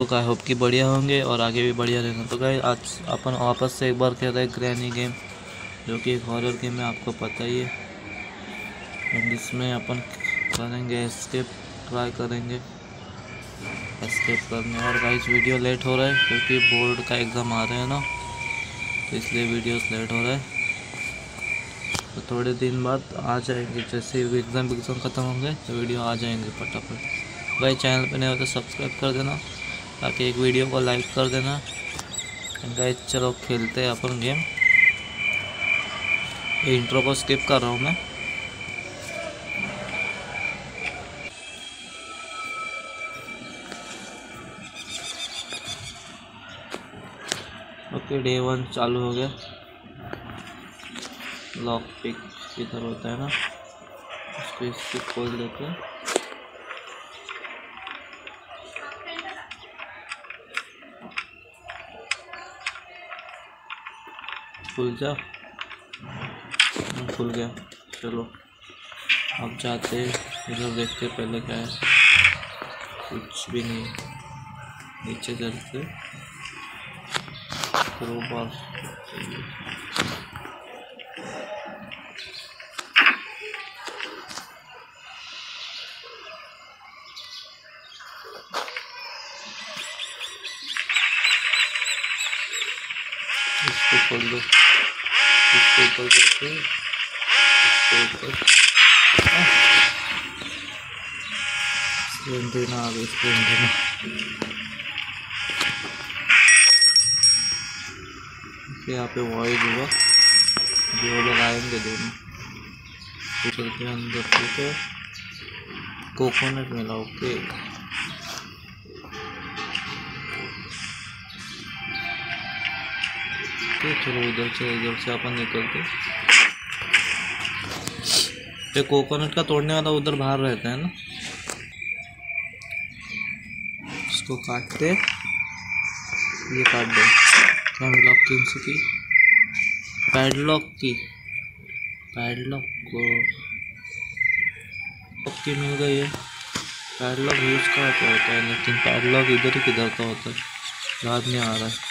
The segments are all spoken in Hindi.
तो आई होप कि बढ़िया होंगे और आगे भी बढ़िया रहेंगे। तो गाइस आज अपन वापस से एक बार खेल रहे हैं ग्रैनी गेम जो कि एक हॉरर गेम है, आपको पता ही है। जिसमें अपन करेंगे एस्केप ट्राई करेंगे। एस्केप करने और गाइस वीडियो लेट हो रहा है, क्योंकि बोर्ड का एग्ज़ाम आ रहे हैं ना तो इसलिए वीडियोस लेट हो रहा है। तो थोड़े दिन बाद आ जाएँगे, जैसे एग्ज़ाम एग्ज़ाम ख़त्म होंगे तो वीडियो आ जाएँगे फटाफट। भाई चैनल पर नहीं हो तो सब्सक्राइब कर देना। ताकि एक वीडियो को लाइक कर देना। गाइस चलो खेलते हैं अपन गेम। इंट्रो को स्किप कर रहा हूँ मैं। ओके डे वन चालू हो गया। लॉक पिक इधर होता है ना। उसको इसकी खोल देते हैं। खुल जा। हाँ, खुल गया। चलो अब जाते इधर देखते पहले क्या है। कुछ भी नहीं नीचे चलते बार इसको खोल दो। इसको ऊपर करके इसको ऊपर। देना आ गई स्क्रीन देना यहाँ पे वॉइड हुआ। जो लोग आएँगे दोनों चलते हैं अंदर, ठीक है? कोकोनट मिला ओके ओके चलो उधर से, इधर से अपन निकलते। ये कोकोनट का तोड़ने वाला उधर बाहर रहता है ना? इसको काटते। ये काट दो। क्या मिला किंग्स की? पैडलॉक की। पैडलॉक को की मिल गई है। पैडलॉक यूज़ पे होता है? लेकिन पैडलॉक इधर ही किधर का होता है? याद नहीं आ रहा। है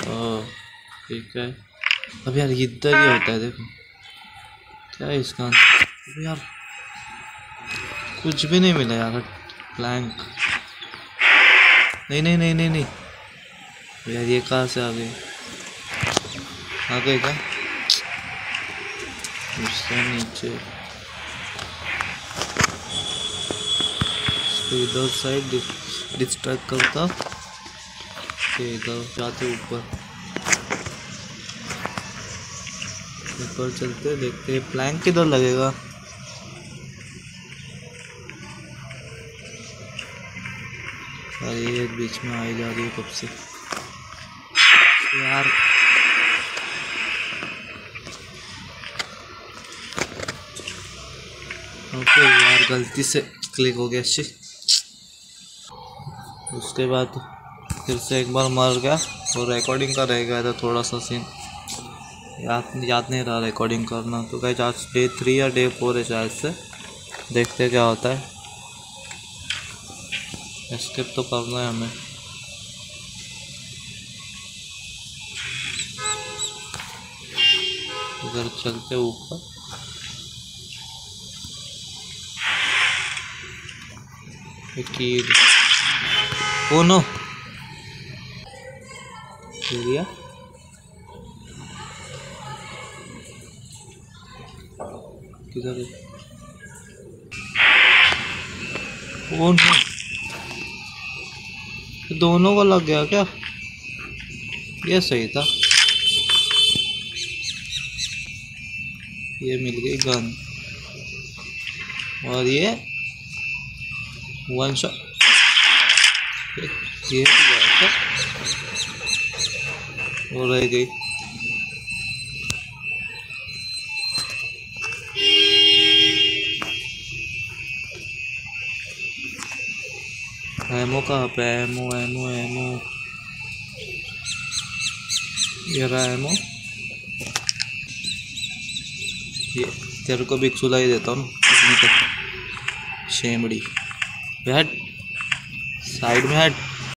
ठीक है। अब यार इधर ही होता है, देखो। क्या है इसका? यार, कुछ भी नहीं मिला यार प्लैंक नहीं नहीं नहीं नहीं नहीं। यार, ये कहाँ से आ गई? आ गए क्या? उससे नीचे। इधर साइड डिस्ट्रैक्ट करता। इधर जाते ऊपर। ऊपर चलते, देखते हैं प्लैंक किधर लगेगा। अरे, ये बीच में आई जा रही है कब से। यार। ओके, यार, गलती से क्लिक हो गया, अच्छी। उसके बाद फिर से एक बार मर गया और रिकॉर्डिंग का रह गया था थोड़ा सा सीन याद याद नहीं रहा रिकॉर्डिंग करना। तो कहीं आज डे थ्री या डे फोर है शायद से। देखते क्या होता है। स्किप तो करना है हमें। इधर चलते ऊपर। Oh no. दिया। किधर है? दोनों को लग गया क्या? ये सही था। ये मिल गई गन। और ये वन शॉट ये वो रह गई। एमो कहाँ पे एमो एमो एमो ये रहा एमो ये तेरे को भी सुलाई देता हूँ शेमड़ी बैठ साइड में हट